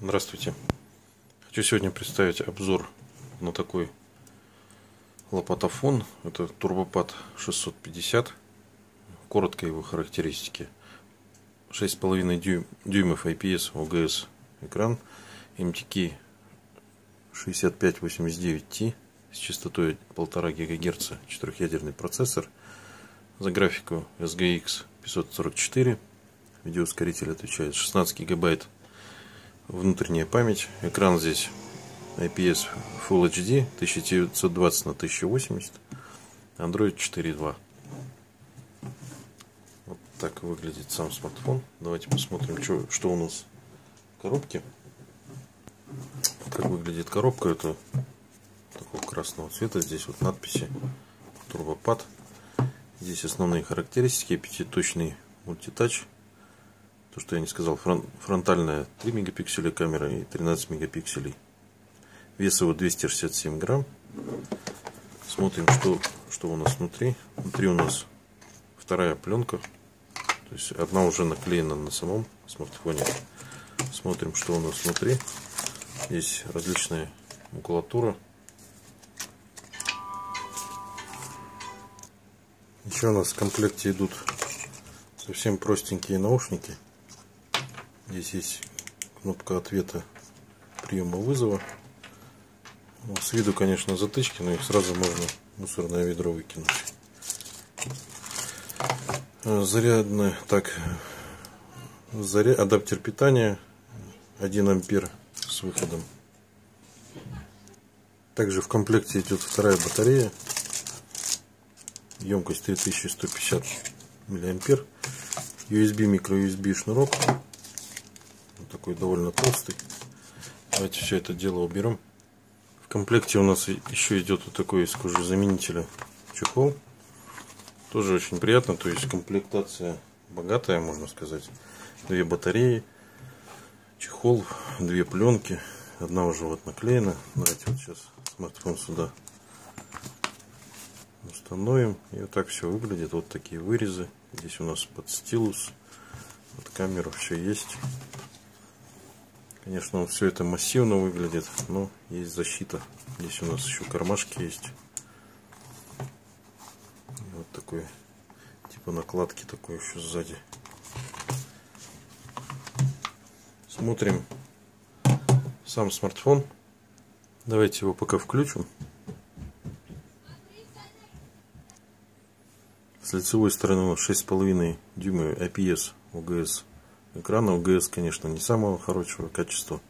Здравствуйте. Хочу сегодня представить обзор на такой лопатофон. Это турбопад 650. Коротко его характеристики. 6,5 дюйм, дюймов IPS OGS экран. MTK 6589T с частотой 1,5 ГГц. Четырехъядерный процессор. За графику SGX 544. Видеоускоритель отвечает 16 гигабайт внутренняя память. Экран здесь IPS Full HD 1920 на 1080. Android 4.2. Вот так выглядит сам смартфон. Давайте посмотрим, что, что у нас в коробке. Как выглядит коробка. Это такого красного цвета. Здесь вот надписи турбопад. Здесь основные характеристики. Пятиточный мультитач то, что я не сказал, фронтальная 3 мегапикселя камера и 13 мегапикселей. Вес его 267 грамм. Смотрим, что, что у нас внутри. Внутри у нас вторая пленка. То есть одна уже наклеена на самом смартфоне. Смотрим, что у нас внутри. Здесь различная макулатура. Еще у нас в комплекте идут совсем простенькие наушники. Здесь есть кнопка ответа приема вызова. Ну, с виду, конечно, затычки, но их сразу можно в мусорное ведро выкинуть. Зарядная, так, заряд, адаптер питания 1 ампер с выходом. Также в комплекте идет вторая батарея. Емкость 3150 миллиампер. USB, микро USB шнурок такой довольно толстый. Давайте все это дело уберем. В комплекте у нас еще идет вот такой из кожезаменителя чехол. Тоже очень приятно, то есть комплектация богатая, можно сказать. Две батареи, чехол, две пленки. Одна уже вот наклеена. Давайте вот сейчас смартфон сюда установим. И вот так все выглядит. Вот такие вырезы. Здесь у нас под стилус, под камеру все есть. Конечно, все это массивно выглядит, но есть защита. Здесь у нас еще кармашки есть. Вот такой, типа накладки такой еще сзади. Смотрим сам смартфон. Давайте его пока включим. С лицевой стороны у нас 6,5 дюйма IPS OGS экрана ОГС, конечно, не самого хорошего качества.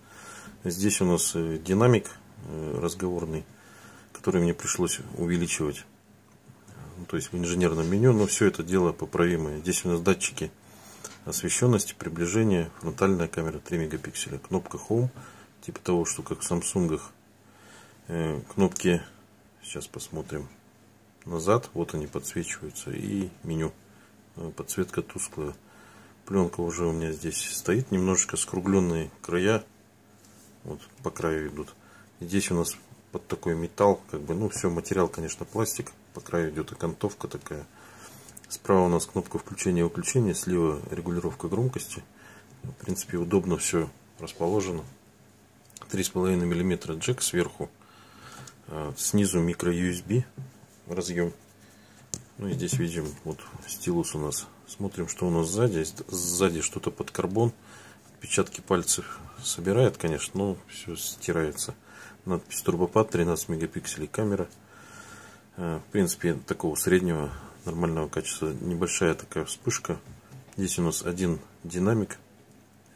Здесь у нас э, динамик э, разговорный, который мне пришлось увеличивать. Ну, то есть в инженерном меню, но все это дело поправимое. Здесь у нас датчики освещенности, приближения, фронтальная камера 3 мегапикселя, кнопка Home, типа того, что как в Samsung. Э, кнопки, сейчас посмотрим, назад, вот они подсвечиваются, и меню, подсветка тусклая. Пленка уже у меня здесь стоит, немножечко скругленные края, вот по краю идут. здесь у нас под такой металл, как бы, ну все, материал, конечно, пластик, по краю идет окантовка такая. Справа у нас кнопка включения и выключения, слева регулировка громкости. В принципе, удобно все расположено. 3,5 мм джек сверху. А, снизу микро USB разъем. Ну и здесь видим, вот стилус у нас Смотрим, что у нас сзади. Сзади что-то под карбон. Отпечатки пальцев собирает, конечно, но все стирается. Надпись турбопад, 13 мегапикселей камера. Э, в принципе, такого среднего нормального качества. Небольшая такая вспышка. Здесь у нас один динамик.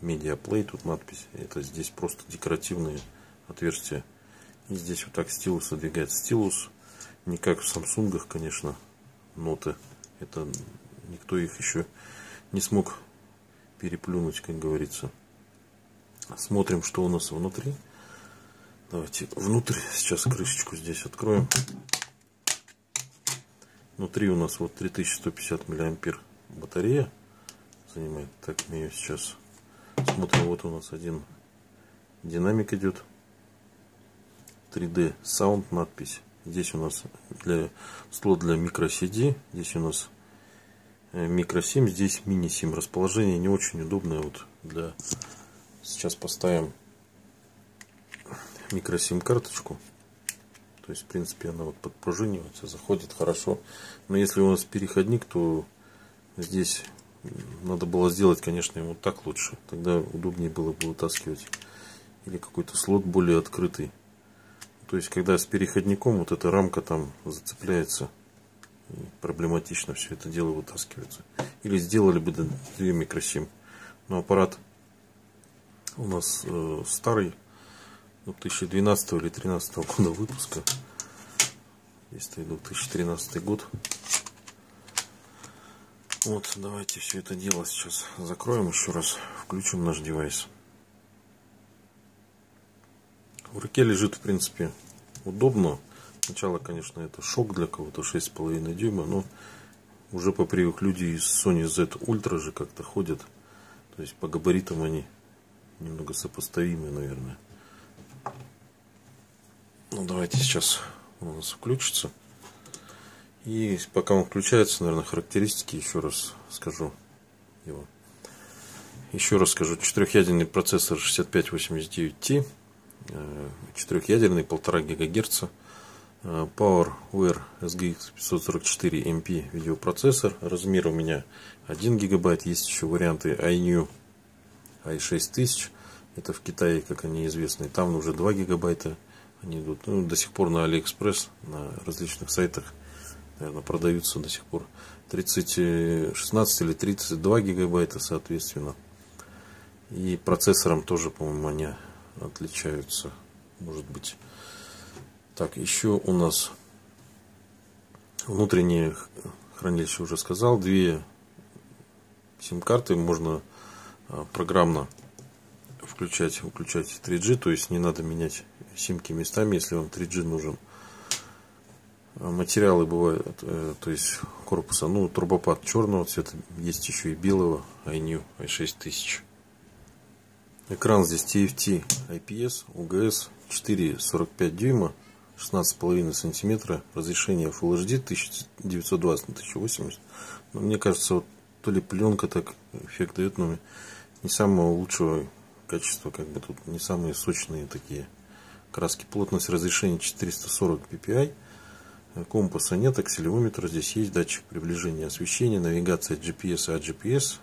Play, тут надпись. Это здесь просто декоративные отверстия. И здесь вот так стилус задвигает. Стилус не как в Samsung, конечно, ноты. Это никто их еще не смог переплюнуть, как говорится. Смотрим, что у нас внутри. Давайте внутрь сейчас крышечку здесь откроем. Внутри у нас вот 3150 миллиампер батарея занимает. Так, мы ее сейчас смотрим. Вот у нас один динамик идет. 3D Sound надпись. Здесь у нас для слот для микро CD. Здесь у нас Э, микро сим, здесь мини сим. Расположение не очень удобное вот для... Сейчас поставим микросим карточку. То есть, в принципе, она вот подпружинивается, заходит хорошо. Но если у нас переходник, то здесь надо было сделать, конечно, ему так лучше. Тогда удобнее было бы вытаскивать. Или какой-то слот более открытый. То есть, когда с переходником вот эта рамка там зацепляется, проблематично все это дело вытаскивается. Или сделали бы две микросим. Но аппарат у нас э, старый, 2012 или 2013 года выпуска. Здесь стоит 2013 год. Вот, давайте все это дело сейчас закроем еще раз, включим наш девайс. В руке лежит, в принципе, удобно. Сначала, конечно, это шок для кого-то 6,5 дюйма, но уже по привык люди из Sony Z Ultra же как-то ходят. То есть по габаритам они немного сопоставимы, наверное. Ну, давайте сейчас он у нас включится. И пока он включается, наверное, характеристики еще раз скажу его. Еще раз скажу, четырехъядерный процессор 6589T, э, четырехъядерный, 1,5 ГГц, э, PowerVR SGX 544 MP видеопроцессор. Размер у меня 1 ГБ, есть еще варианты iNew i6000. Это в Китае, как они известны. Там уже 2 гигабайта они идут. Ну, до сих пор на Алиэкспресс, на различных сайтах наверное, продаются до сих пор. 30, 16 или 32 гигабайта, соответственно. И процессором тоже, по-моему, они отличаются. Может быть. Так, еще у нас внутреннее хранилище уже сказал. Две сим-карты можно а, программно включать, выключать 3G. То есть не надо менять симки местами, если вам 3G нужен. А материалы бывают, э, то есть корпуса, ну, турбопад черного цвета, есть еще и белого, iNew i6000. Экран здесь TFT IPS, UGS 4,45 дюйма, 16,5 сантиметра, разрешение Full HD 1920 на 1080. Но мне кажется, вот, то ли пленка так эффект дает, но не самого лучшего качества, как бы тут не самые сочные такие краски. Плотность разрешения 440 ppi. Компаса нет, акселерометра. Здесь есть датчик приближения освещения, навигация GPS и AGPS,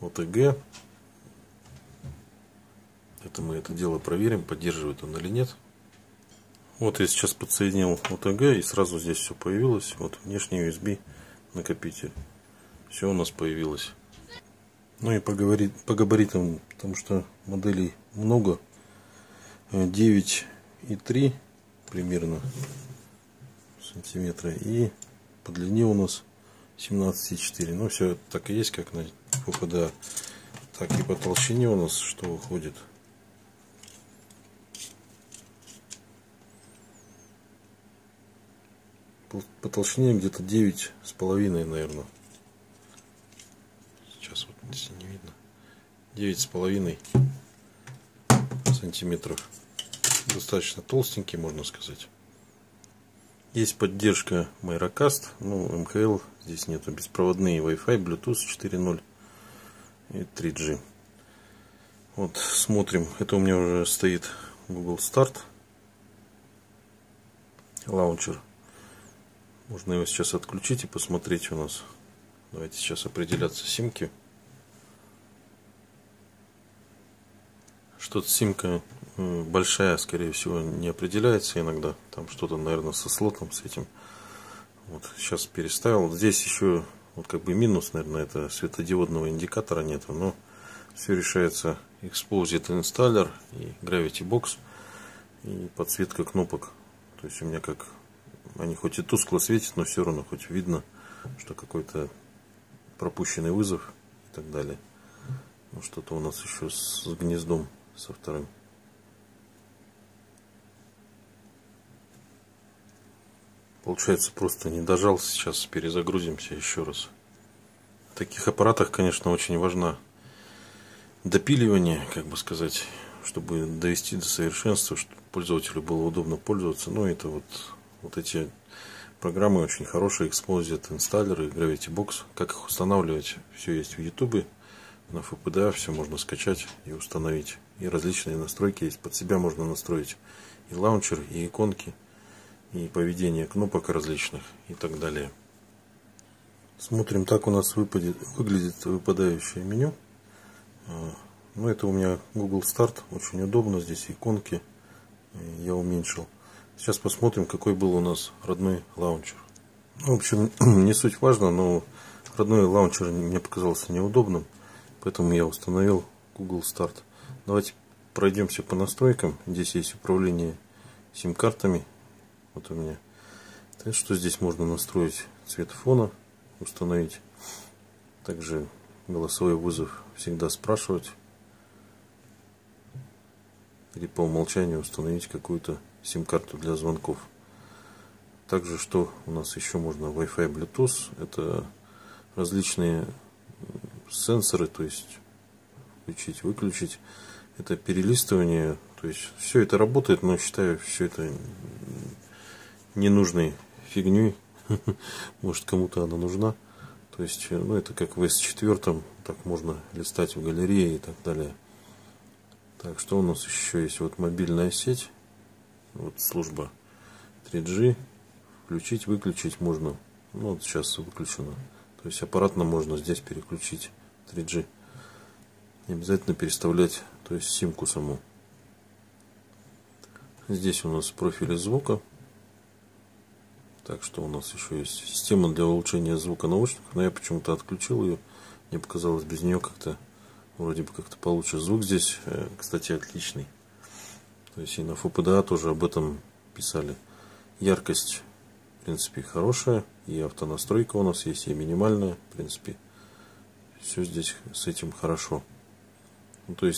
ОТГ. Это мы это дело проверим, поддерживает он или нет. Вот я сейчас подсоединил ОТГ и сразу здесь все появилось. Вот внешний USB накопитель. Все у нас появилось. Ну и поговорить по габаритам, потому что моделей много. 9,3 примерно сантиметра. И по длине у нас 17,4. Ну, все так и есть, как на ФПДА. Так и по толщине у нас что выходит. По, толщине где-то 9 с половиной, наверное. Сейчас вот здесь не видно. 9 с половиной сантиметров достаточно толстенький, можно сказать. Есть поддержка Myrocast, ну, МХЛ здесь нету, беспроводные Wi-Fi, Bluetooth 4.0 и 3G. Вот, смотрим, это у меня уже стоит Google Start лаунчер. Можно его сейчас отключить и посмотреть у нас. Давайте сейчас определяться симки. Что-то симка большая, скорее всего, не определяется иногда. Там что-то, наверное, со слотом, с этим. Вот, сейчас переставил. Здесь еще, вот как бы минус, наверное, это светодиодного индикатора нету, но все решается Exposed Installer и Gravity Box и подсветка кнопок. То есть у меня как они хоть и тускло светят, но все равно хоть видно, что какой-то пропущенный вызов и так далее. Ну, что-то у нас еще с гнездом со вторым. Получается, просто не дожал. Сейчас перезагрузимся еще раз. В таких аппаратах, конечно, очень важно допиливание, как бы сказать, чтобы довести до совершенства, чтобы пользователю было удобно пользоваться. Ну, это вот, вот эти программы очень хорошие, Exposed инсталлеры, Gravity Box. Как их устанавливать, все есть в YouTube. на FPDA все можно скачать и установить. И различные настройки есть. Под себя можно настроить и лаунчер, и иконки, и поведение кнопок различных и так далее. Смотрим, так у нас выпадет, выглядит выпадающее меню. А, ну, это у меня Google Start. Очень удобно. Здесь иконки я уменьшил. Сейчас посмотрим, какой был у нас родной лаунчер. В общем, не суть важно, но родной лаунчер мне показался неудобным. Поэтому я установил Google Start. Давайте пройдемся по настройкам. Здесь есть управление сим-картами. Вот у меня. Так что здесь можно настроить цвет фона, установить. Также голосовой вызов всегда спрашивать. Или по умолчанию установить какую-то сим-карту для звонков. Также что у нас еще можно Wi-Fi, Bluetooth. Это различные сенсоры, то есть включить, выключить. Это перелистывание, то есть все это работает, но считаю все это ненужной фигней. Может кому-то она нужна. То есть, ну это как в S4, так можно листать в галерее и так далее. Так, что у нас еще есть? Вот мобильная сеть, вот служба 3G. Включить, выключить можно. Ну вот сейчас выключено. То есть аппаратно можно здесь переключить 3G. Не обязательно переставлять, то есть симку саму. Здесь у нас профили звука. Так что у нас еще есть система для улучшения звука наушников. Но я почему-то отключил ее. Мне показалось, без нее как-то вроде бы как-то получше. Звук здесь, э, кстати, отличный. То есть и на FPDA тоже об этом писали. Яркость принципе, хорошая. И автонастройка у нас есть, и минимальная. В принципе, все здесь с этим хорошо. Ну, то есть